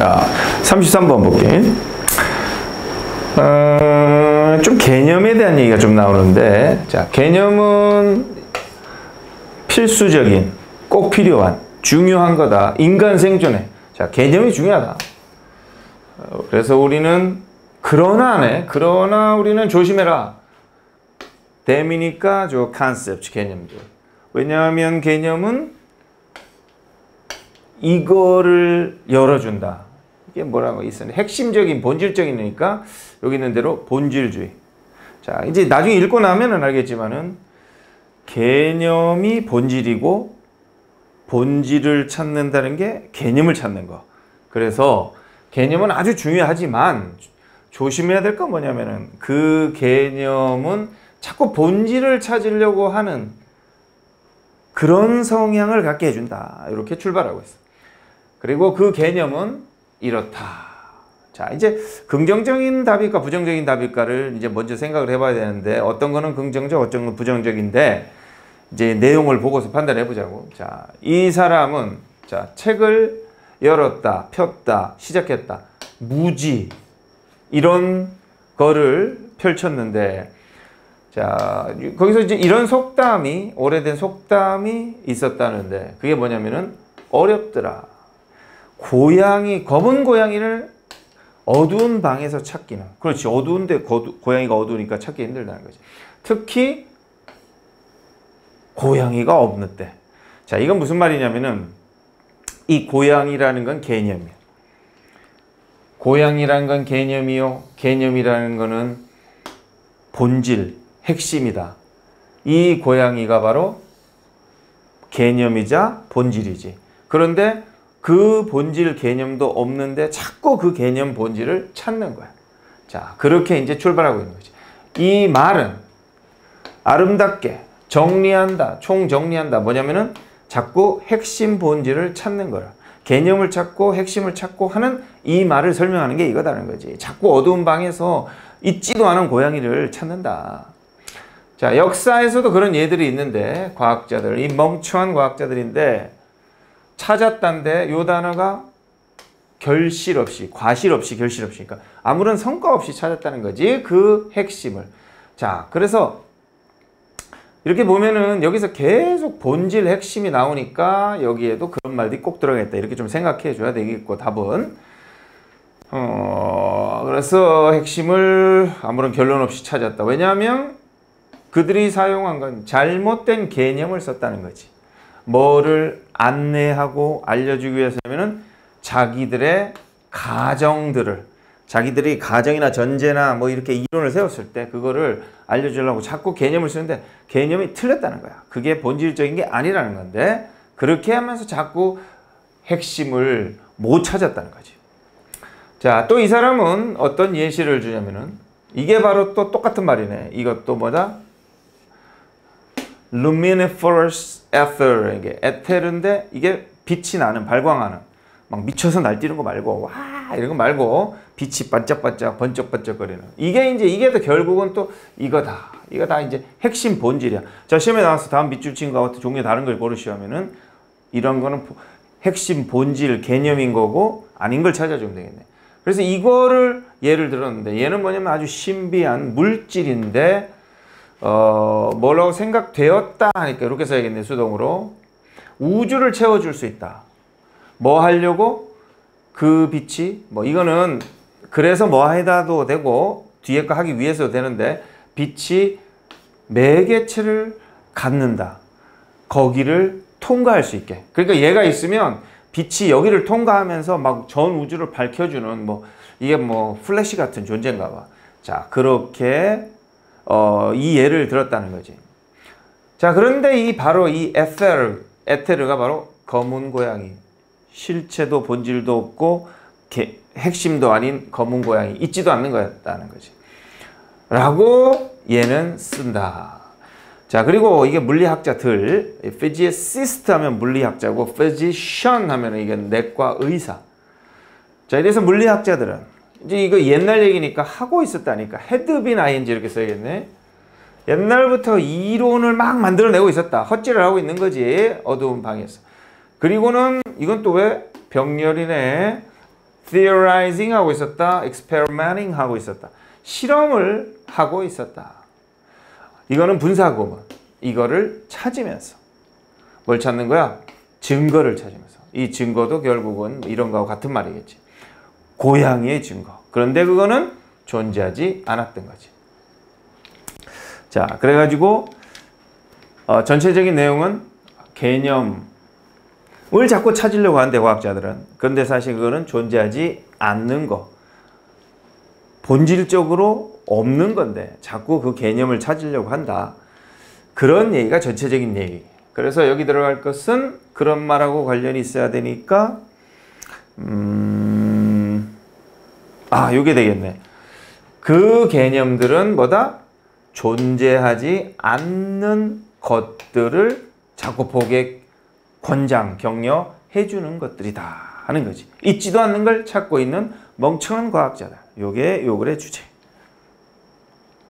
자, 33번 볼게. 어, 좀 개념에 대한 얘기가 좀 나오는데, 자, 개념은 필수적인, 꼭 필요한, 중요한 거다. 인간 생존에. 자, 개념이 중요하다. 어, 그래서 우리는 그러나네, 그러나 우리는 조심해라. them이니까 저 컨셉트 개념들. 왜냐하면 개념은 이거를 열어준다. 이게 뭐라고 있었는데 핵심적인 본질적이니까 여기 있는 대로 본질주의. 자 이제 나중에 읽고 나면은 알겠지만은 개념이 본질이고 본질을 찾는다는 게 개념을 찾는 거. 그래서 개념은 아주 중요하지만 조심해야 될 건 뭐냐면은 그 개념은 자꾸 본질을 찾으려고 하는 그런 성향을 갖게 해준다. 이렇게 출발하고 있어. 그리고 그 개념은 이렇다. 자, 이제 긍정적인 답일까 부정적인 답일까를 이제 먼저 생각을 해봐야 되는데 어떤 거는 긍정적, 어떤 건 부정적인데 이제 내용을 보고서 판단해 보자고. 자, 이 사람은 자, 책을 열었다, 폈다, 시작했다. 무지 이런 거를 펼쳤는데 자, 거기서 이제 이런 속담이 오래된 속담이 있었다는데 그게 뭐냐면은 어렵더라. 고양이 검은 고양이를 어두운 방에서 찾기는 그렇지 어두운데 고양이가 어두우니까 찾기 힘들다는 거지. 특히 고양이가 없는 때. 자, 이건 무슨 말이냐면은 이 고양이라는 건 개념이야. 고양이라는 건 개념이요. 개념이라는 거는 본질, 핵심이다. 이 고양이가 바로 개념이자 본질이지. 그런데 그 본질 개념도 없는데 자꾸 그 개념 본질을 찾는 거야. 자, 그렇게 이제 출발하고 있는 거지. 이 말은 아름답게 정리한다, 총 정리한다. 뭐냐면은 자꾸 핵심 본질을 찾는 거라. 개념을 찾고 핵심을 찾고 하는 이 말을 설명하는 게 이거다는 거지. 자꾸 어두운 방에서 있지도 않은 고양이를 찾는다. 자, 역사에서도 그런 예들이 있는데 과학자들, 이 멍청한 과학자들인데 찾았단데 요 단어가 결실 없이, 과실 없이, 결실 없이, 그러니까 아무런 성과 없이 찾았다는 거지. 그 핵심을. 자, 그래서 이렇게 보면은 여기서 계속 본질 핵심이 나오니까 여기에도 그런 말들이 꼭 들어가겠다. 이렇게 좀 생각해 줘야 되겠고, 답은. 어, 그래서 핵심을 아무런 결론 없이 찾았다. 왜냐하면 그들이 사용한 건 잘못된 개념을 썼다는 거지. 뭐를 안내하고 알려주기 위해서면은 자기들의 가정들을 자기들이 가정이나 전제나 뭐 이렇게 이론을 세웠을 때 그거를 알려주려고 자꾸 개념을 쓰는데 개념이 틀렸다는 거야. 그게 본질적인 게 아니라는 건데 그렇게 하면서 자꾸 핵심을 못 찾았다는 거지. 자, 또 이 사람은 어떤 예시를 주냐면은 이게 바로 또 똑같은 말이네. 이것도 뭐다? Luminiferous ether 이게 에테르인데 이게 빛이 나는 발광하는 막 미쳐서 날뛰는 거 말고 와 이런 거 말고 빛이 반짝반짝 번쩍번쩍거리는. 이게 이제 이게 또 결국은 또 이거다. 이거 다 이제 핵심 본질이야. 자 시험에 나와서 다음 밑줄 친 거와 같은 종류 다른 걸 고르시면은 이런 거는 핵심 본질 개념인 거고 아닌 걸 찾아주면 되겠네. 그래서 이거를 예를 들었는데 얘는 뭐냐면 아주 신비한 물질인데 어, 뭐라고 생각되었다 하니까 이렇게 써야겠네, 수동으로. 우주를 채워줄 수 있다. 뭐 하려고? 그 빛이, 뭐, 이거는 그래서 뭐 해다도 되고, 뒤에 거 하기 위해서도 되는데, 빛이 매개체를 갖는다. 거기를 통과할 수 있게. 그러니까 얘가 있으면 빛이 여기를 통과하면서 막 전 우주를 밝혀주는 뭐, 이게 뭐, 플래시 같은 존재인가 봐. 자, 그렇게 어, 이 예를 들었다는 거지. 자, 그런데 이 바로 이 에테르, 에테르가 바로 검은 고양이. 실체도 본질도 없고 개, 핵심도 아닌 검은 고양이 있지도 않는 거였다는 거지. 라고 얘는 쓴다. 자, 그리고 이게 물리학자들, physicist 하면 물리학자고 physician 하면 이게 내과 의사. 자, 이래서 물리학자들은 이제 이거 옛날 얘기니까 하고 있었다니까. 헤드빈 ing 이렇게 써야겠네. 옛날부터 이론을 막 만들어내고 있었다. 헛질을 하고 있는 거지. 어두운 방에서. 그리고는 이건 또 왜? 병렬이네. theorizing 하고 있었다. experimenting 하고 있었다. 실험을 하고 있었다. 이거는 분사구문. 이거를 찾으면서 뭘 찾는 거야? 증거를 찾으면서. 이 증거도 결국은 이런 거하고 같은 말이겠지. 고양이의 증거. 그런데 그거는 존재하지 않았던 거지. 자, 그래가지고 어, 전체적인 내용은 개념을 자꾸 찾으려고 하는데 과학자들은. 그런데 사실 그거는 존재하지 않는 거. 본질적으로 없는 건데 자꾸 그 개념을 찾으려고 한다. 그런 얘기가 전체적인 얘기. 그래서 여기 들어갈 것은 그런 말하고 관련이 있어야 되니까 음, 아, 요게 되겠네. 그 개념들은 뭐다? 존재하지 않는 것들을 보게 권장, 격려 해주는 것들이다 하는 거지. 있지도 않는 걸 찾고 있는 멍청한 과학자다. 요게 요 글의 주제.